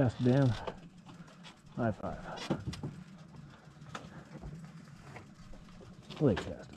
chest, Dan. High five. Lake chest.